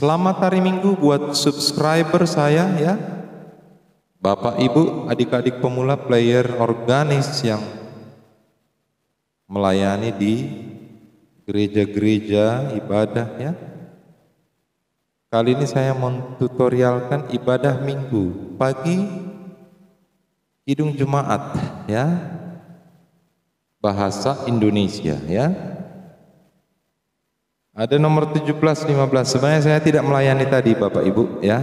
Selamat hari Minggu buat subscriber saya ya. Bapak, Ibu, adik-adik pemula player organis yang melayani di gereja-gereja ibadah ya. Kali ini saya mau tutorialkan ibadah minggu pagi Kidung Jemaat ya. Bahasa Indonesia ya. Ada nomor 17 15. Sebenarnya saya tidak melayani tadi Bapak Ibu ya.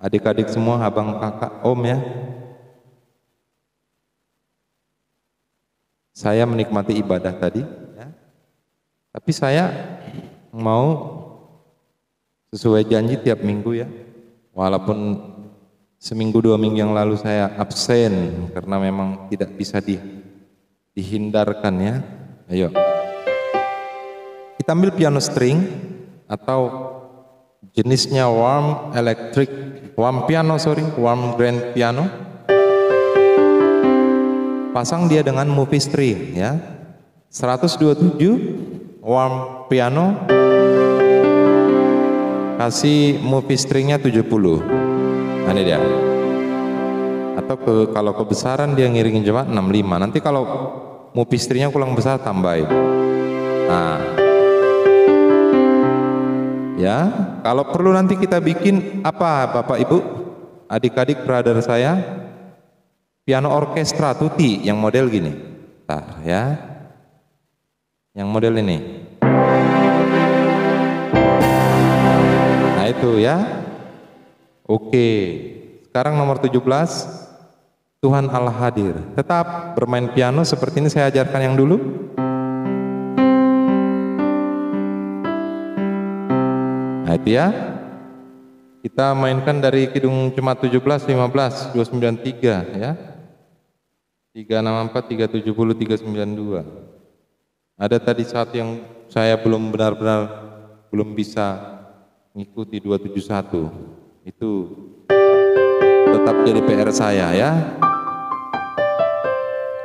Adik-adik semua, abang, kakak, om ya. Saya menikmati ibadah tadi ya. Tapi saya mau sesuai janji tiap minggu ya. Walaupun seminggu dua minggu yang lalu saya absen karena memang tidak bisa di, dihindarkan ya. Ayo. Kita ambil piano string atau jenisnya warm electric warm piano sorry warm grand piano. Pasang dia dengan movie string ya. 127 warm piano. Kasih movie stringnya 70 nah ini dia. Atau ke, kalau kebesaran dia ngiringin jemaat 65 nanti kalau movie stringnya kurang besar tambahin. Nah Ya, kalau perlu nanti kita bikin apa Bapak Ibu, adik-adik brother saya, piano orkestra tuti yang model gini. Nah, ya. Yang model ini. Nah, itu ya. Oke. Sekarang nomor 17 Tuhan Allah hadir. Tetap bermain piano seperti ini saya ajarkan yang dulu. Nah itu ya. Kita mainkan dari Kidung Jemaat 17, 15, 293 ya. 364, 370, 392. Ada tadi saat yang saya belum benar-benar belum bisa mengikuti 271. Itu tetap jadi PR saya ya.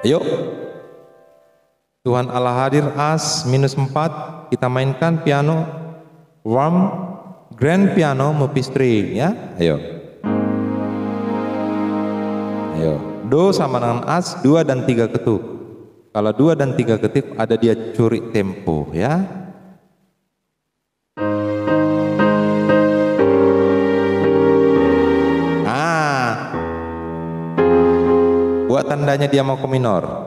Ayo. Tuhan Allah hadir as minus 4 kita mainkan piano warm grand piano movie string ya? Ayo. Ayo. Do sama dengan as dua dan tiga ketuk. Kalau dua dan tiga ketuk ada dia curi tempo ya? Ah. Buat tandanya dia mau ke minor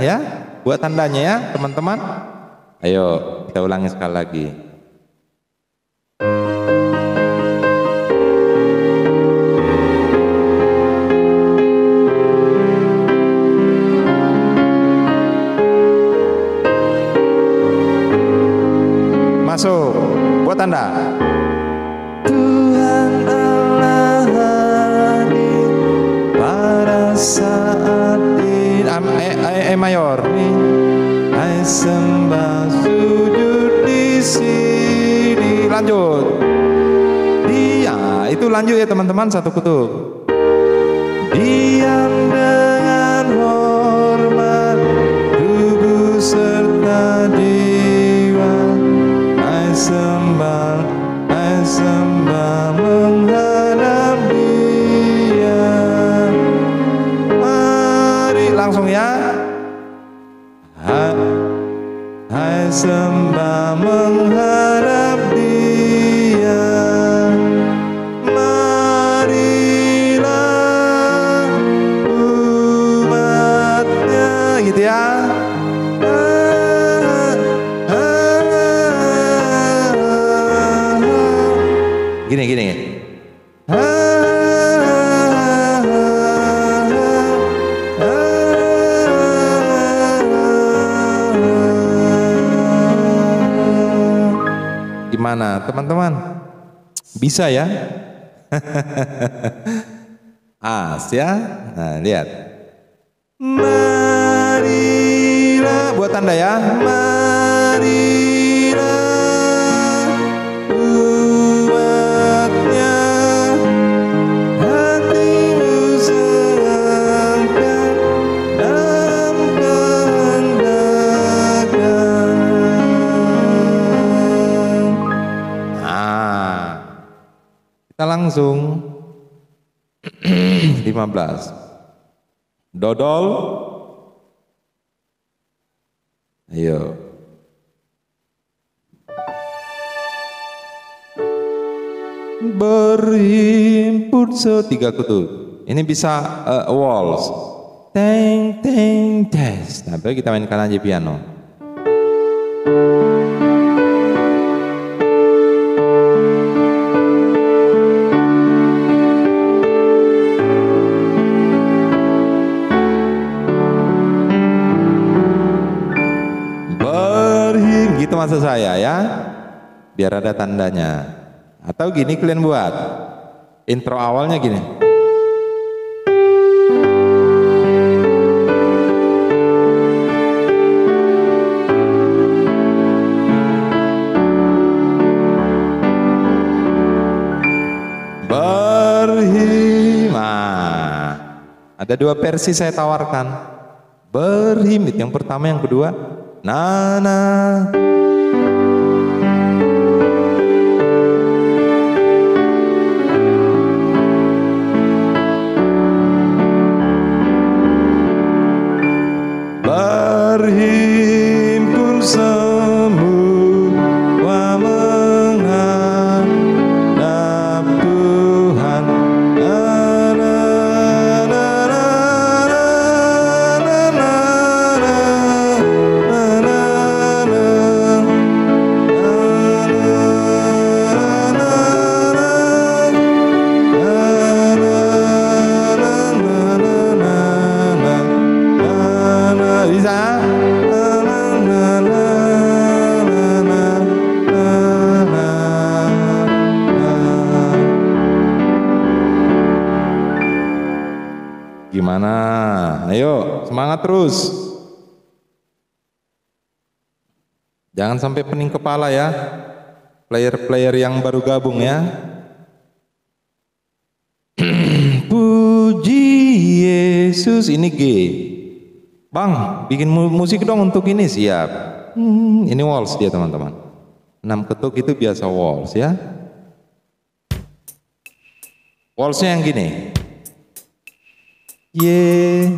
ya. Buat tandanya ya teman-teman. Ayo kita ulangi sekali lagi. Teman-teman satu kutub. Diam dengan hormat tubuh serta jiwa. Teman-teman? Bisa ya? As ya? Nah, lihat. Marilah buat tanda ya. Marilah Langsung 15. Dodol. Ayo. Berhimpun setiga kutub. Ini bisa uh, waltz. Teng teng tes. Nah, kita mainkan aja piano. Maksud saya ya. Biar ada tandanya. Atau gini kalian buat. Intro awalnya gini. Berhima ada dua versi saya tawarkan. Berhimit yang pertama yang kedua nana. Semangat terus. Jangan sampai pening kepala ya. Player-player yang baru gabung ya. Puji Yesus ini G. Bang, bikin musik dong untuk ini siap. Hmm, ini waltz dia teman-teman. Enam ketuk itu biasa waltz ya. Waltznya yang gini. Ye,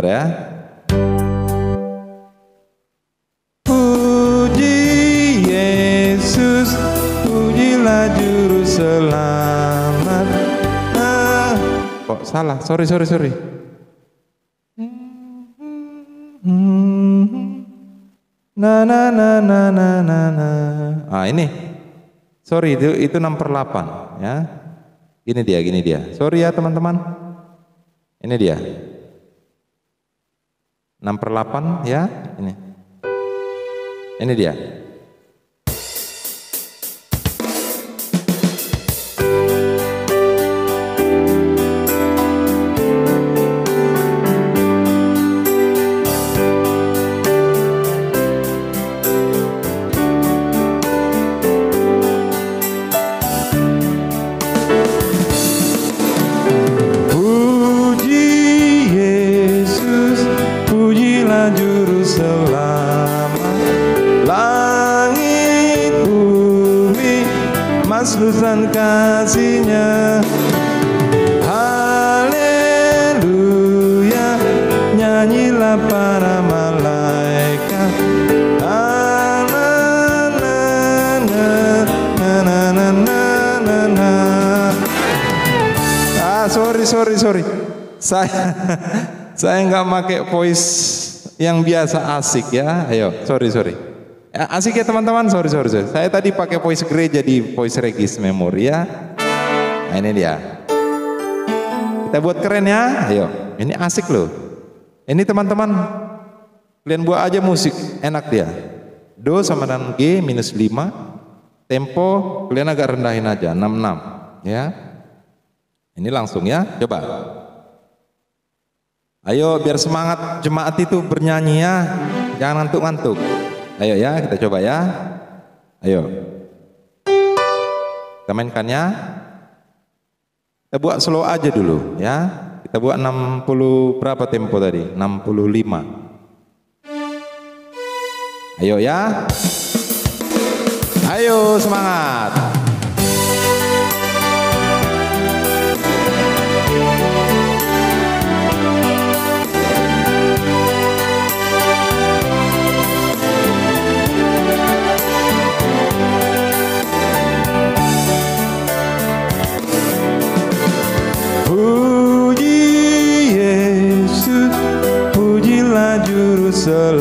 Bentar ya. Puji Yesus, pujilah juru selamat. Ah, kok salah? Sorry, sorry, sorry. Na na na na na na na. Ah ini, sorry itu itu 6 per 8 ya. Gini dia, gini dia. Sorry ya teman-teman. Ini dia. 6 per 8 ya. Ini. Ini dia Saya Saya nggak pakai voice yang biasa asik ya Ayo sorry sorry Ya, asik ya teman-teman, sorry, sorry, sorry. Saya tadi pakai voice gereja di voice regis memori ya. Nah ini dia. Kita buat keren ya, ayo. Ini asik loh. Ini teman-teman, kalian buat aja musik, enak dia. Do sama dengan G minus 5, tempo kalian agak rendahin aja, 66 ya. Ini langsung ya, coba. Ayo biar semangat jemaat itu bernyanyi ya, jangan ngantuk-ngantuk. Ayo ya, kita coba ya. Ayo. Kita mainkannya. Kita buat slow aja dulu ya. Kita buat 60 berapa tempo tadi? 65. Ayo ya. Ayo semangat. Jerusalem.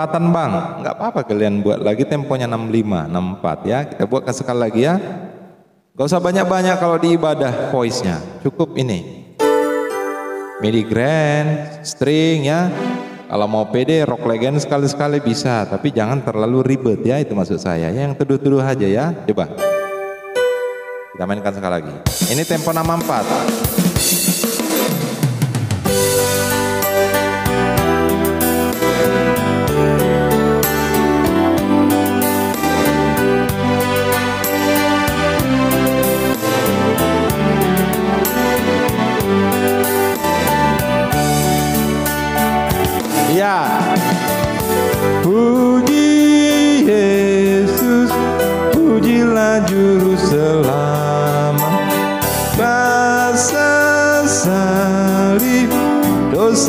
Kecepatan bang, nggak apa-apa kalian buat lagi temponya 65, 64 ya. Kita buat sekali lagi ya. Gak usah banyak-banyak kalau di ibadah voice-nya. Cukup ini. Midi grand, string ya. Kalau mau pede rock legend sekali-sekali bisa, tapi jangan terlalu ribet ya itu maksud saya. Yang teduh-teduh aja ya. Coba. Kita mainkan sekali lagi. Ini tempo 64.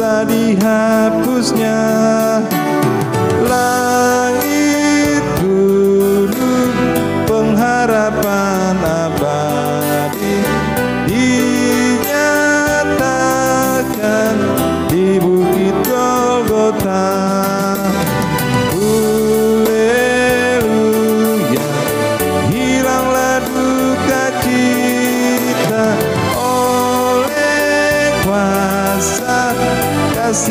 bisa dihapusnya. Langit dulu pengharapan abadi Dinyatakan di Bukit Golgota.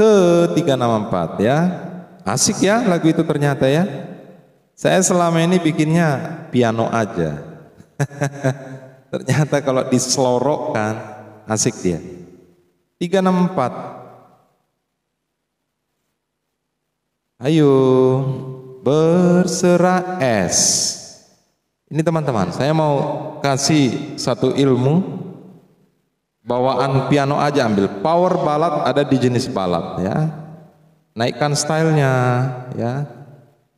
ke 364 ya. Asik ya lagu itu ternyata ya. Saya selama ini bikinnya piano aja. ternyata kalau di slow rock kan asik dia. 364 Ayo berserah es. Ini teman-teman, saya mau kasih satu ilmu bawaan piano aja ambil. Power ballad ada di jenis ballad ya. Naikkan stylenya ya.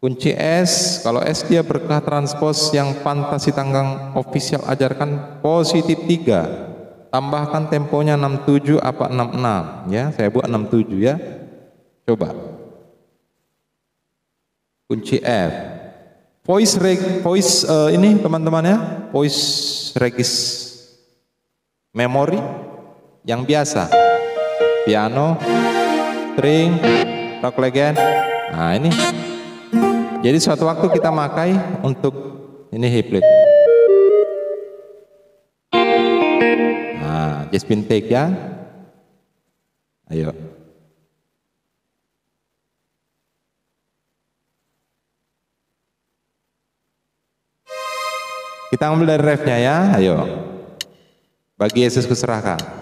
Kunci S, kalau S dia berkah transpose yang fantasi tanggang official ajarkan positif 3. Tambahkan temponya 67 apa 66 ya. Saya buat 67 ya. Coba. Kunci F voice reg, voice uh, ini teman-teman ya, voice regis memory yang biasa. Piano, string, rock legend. Nah, ini. Jadi suatu waktu kita makai untuk ini hip Nah, just been take ya. Ayo. Kita ambil dari refnya ya, ayo. Bagi Yesus kuserahkan.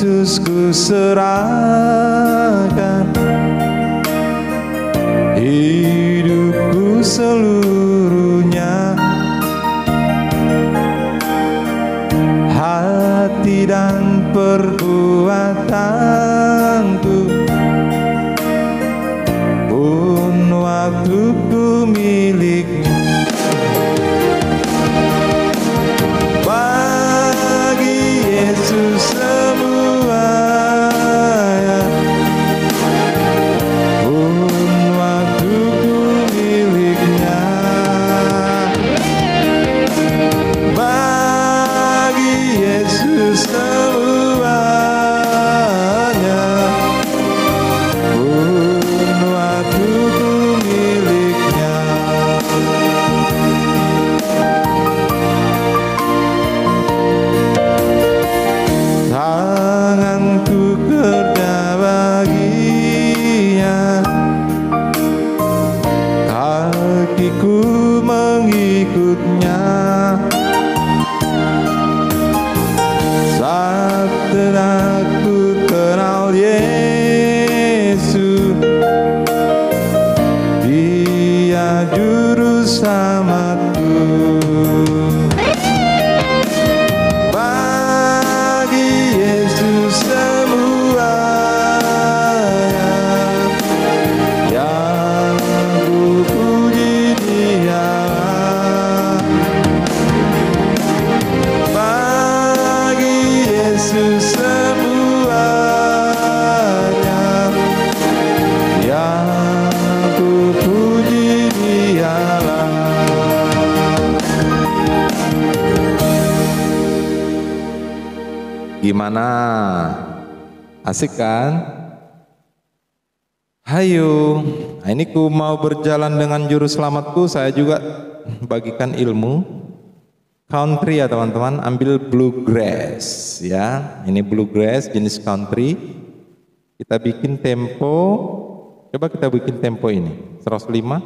Yesus kuserahkan hidupku seluruhnya. Hati dan perbuatanku. Pun waktuku milikmu bagi Yesus Asik kan? Hayo, nah, ini ku mau berjalan dengan juru selamatku, saya juga bagikan ilmu country ya teman-teman, ambil bluegrass ya. Ini bluegrass jenis country. Kita bikin tempo, coba kita bikin tempo ini, 105.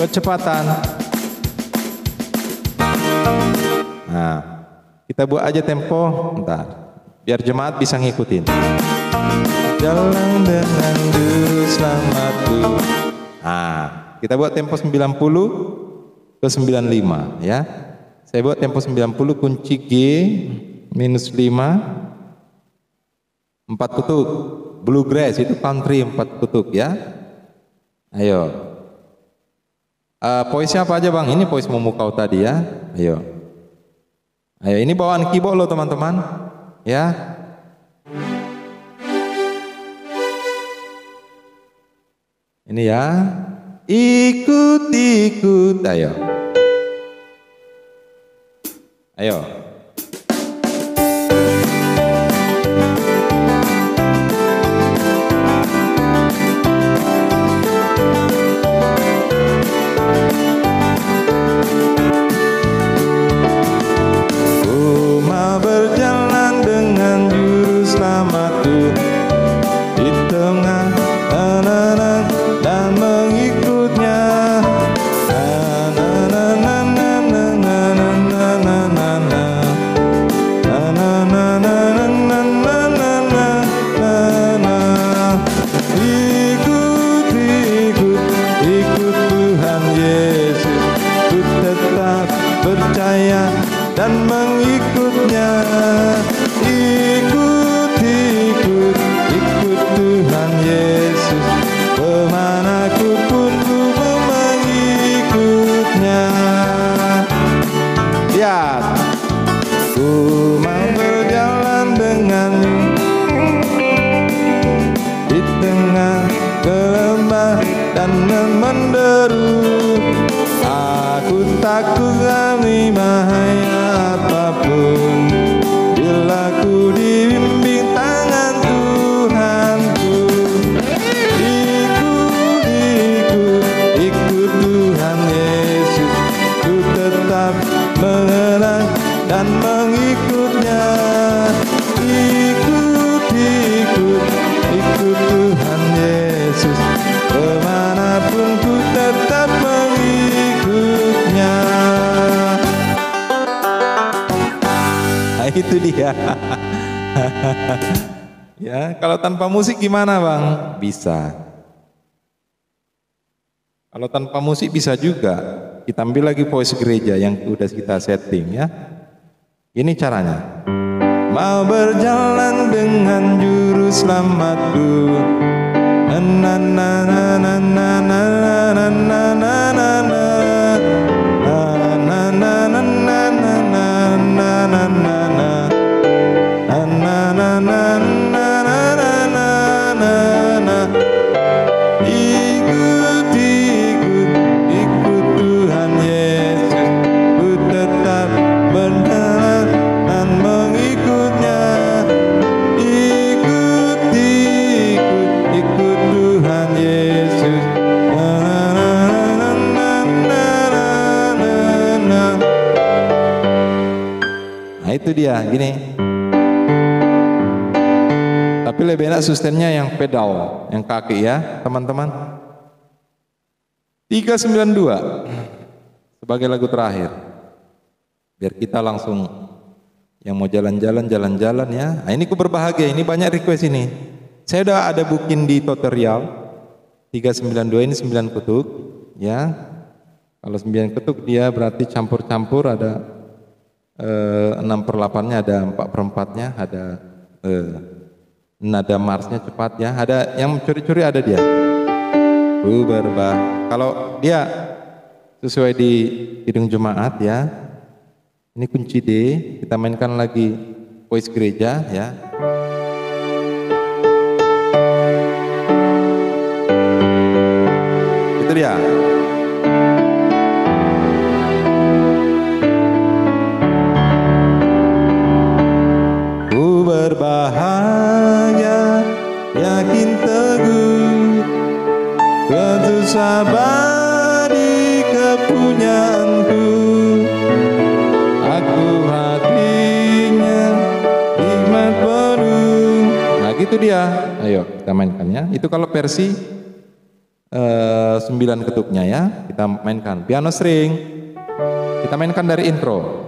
Kecepatan. Nah, kita buat aja tempo, entar biar jemaat bisa ngikutin. Jalan dengan juru selamatku. Nah, kita buat tempo 90 ke 95 ya. Saya buat tempo 90 kunci G minus 5 4 kutuk. Bluegrass itu country 4 kutuk ya. Ayo. Uh, poisnya apa aja bang? Ini pois memukau tadi ya. Ayo. Ayo ini bawaan keyboard lo teman-teman. Ya. Ini ya. Ikut-ikut. Ayo. Ayo. ya, kalau tanpa musik gimana bang? Bisa. Kalau tanpa musik bisa juga. Kita ambil lagi voice gereja yang udah kita setting ya. Ini caranya. Mau berjalan dengan juru selamatku. Na na na na na na na na itu dia gini. Tapi lebih enak sustennya yang pedal yang kaki ya teman-teman. 392 sebagai lagu terakhir. Biar kita langsung yang mau jalan-jalan jalan-jalan ya. Nah, ini ku berbahagia ini banyak request ini. Saya udah ada booking di tutorial. 392 ini 9 kutuk ya. Kalau sembilan ketuk dia berarti campur-campur ada enam per delapannya, ada empat per empatnya, ada eh, nada marsnya cepat ya. Ada yang curi-curi ada dia. Bu berbah. Kalau dia sesuai di hidung jemaat ya. Ini kunci D, kita mainkan lagi voice gereja ya. Itu dia. Ku berbahagia, yakin teguh, betul sabar di kepunyaanku. Aku hatinya nikmat penuh. Nah gitu dia. Ayo kita mainkan ya. Itu kalau versi eh, sembilan ketuknya ya. Kita mainkan piano string. Kita mainkan dari intro.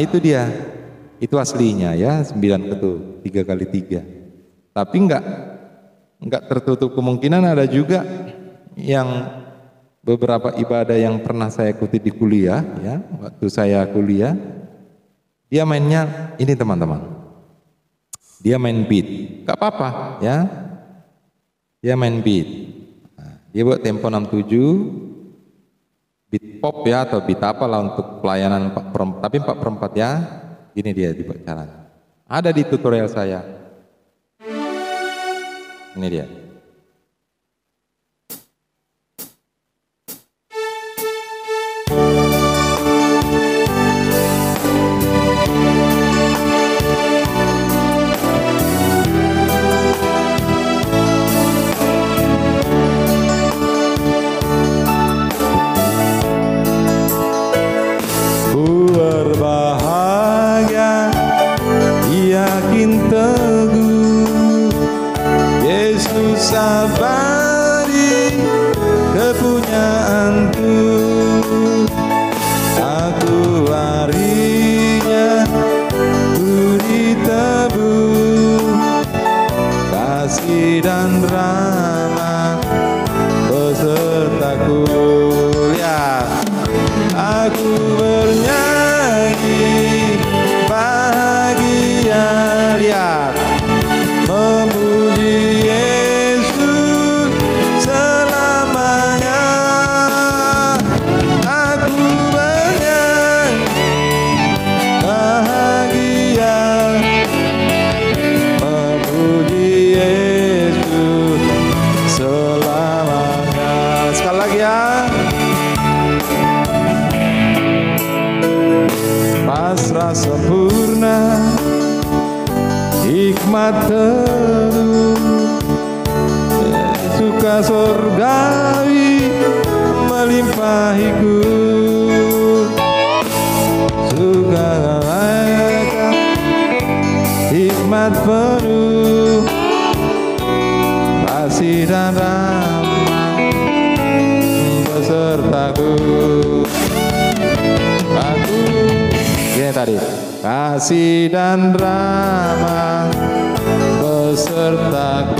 Itu dia, itu aslinya ya sembilan ketul tiga kali tiga. Tapi enggak enggak tertutup kemungkinan ada juga yang beberapa ibadah yang pernah saya ikuti di kuliah ya waktu saya kuliah dia mainnya ini teman-teman. Dia main beat. Gak apa-apa ya. Dia main beat. Nah, dia buat tempo 67 beat pop ya atau beat apa lah untuk pelayanan empat per, tapi empat perempat ya ini dia dibuat caranya ada di tutorial saya. Ini dia pasrah sempurna hikmat teduh suka surgawi melimpahiku. Suka malaikat hikmat penuh. Kasih dan tadi. Kasih dan rahmat besertaku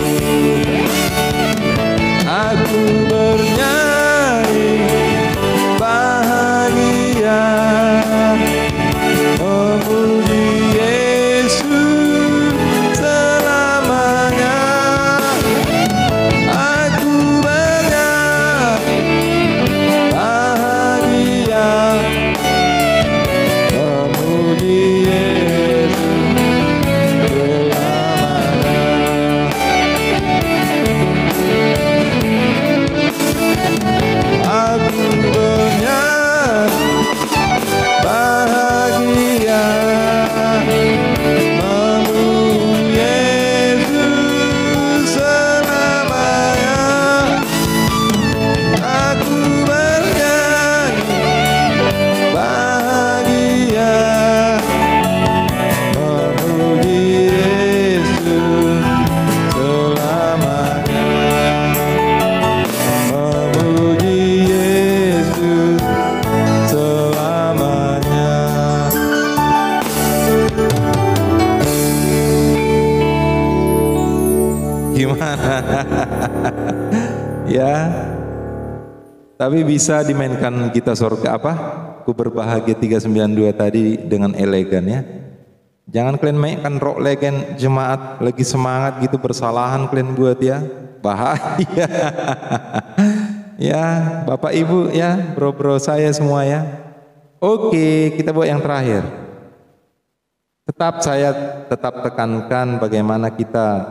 Tapi bisa dimainkan kita surga apa? Ku berbahagia 392 tadi dengan elegan ya. Jangan kalian mainkan rock legend jemaat lagi semangat gitu bersalahan kalian buat ya. Bahaya. ya, Bapak Ibu ya, bro-bro saya semua ya. Oke, kita buat yang terakhir. Tetap saya tetap tekankan bagaimana kita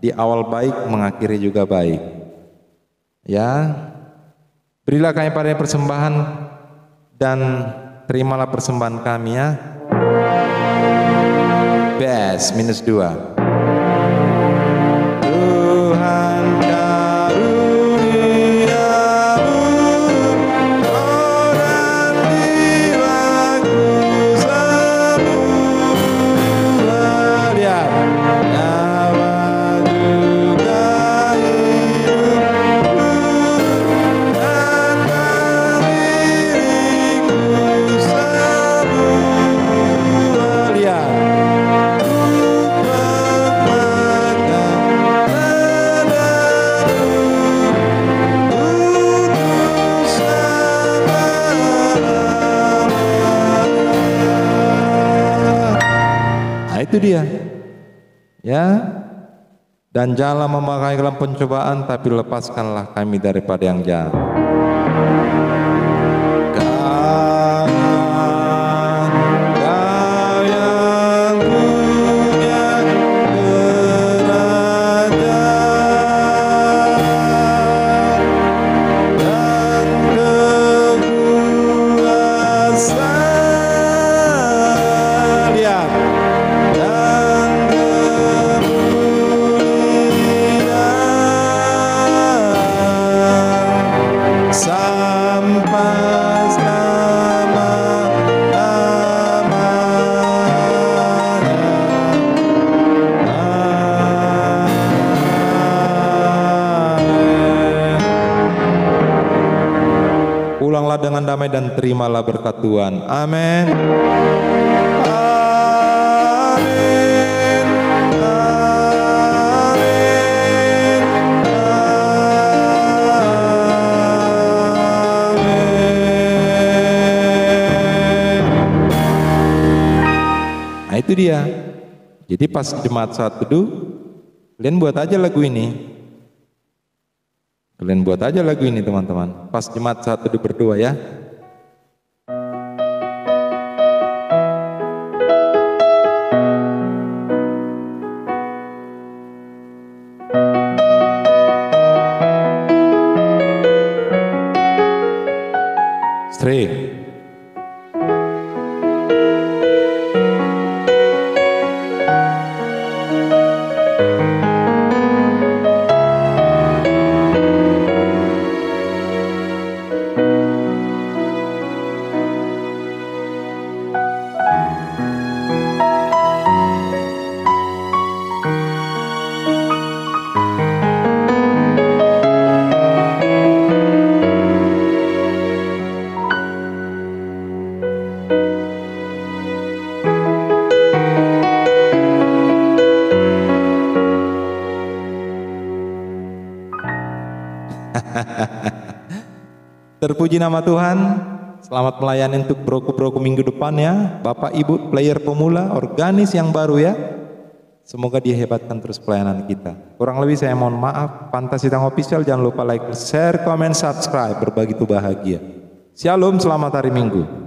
di awal baik mengakhiri juga baik. Ya, Berilah kami pada persembahan dan terimalah persembahan kami ya. Best minus dua. Dan janganlah memakai dalam pencobaan tapi lepaskanlah kami daripada yang jahat. Damai dan terimalah berkat Tuhan. Amin. Nah itu dia. Jadi pas jemaat saat teduh, kalian buat aja lagu ini. Kalian buat aja lagu ini teman-teman. Pas jemaat saat teduh berdua ya. Terpuji nama Tuhan. Selamat melayani untuk broku-broku minggu depan ya. Bapak Ibu player pemula organis yang baru ya. Semoga dia hebatkan terus pelayanan kita. Kurang lebih saya mohon maaf. Pantas Tang Official jangan lupa like, share, comment, subscribe. Berbagi itu bahagia. Shalom, selamat hari Minggu.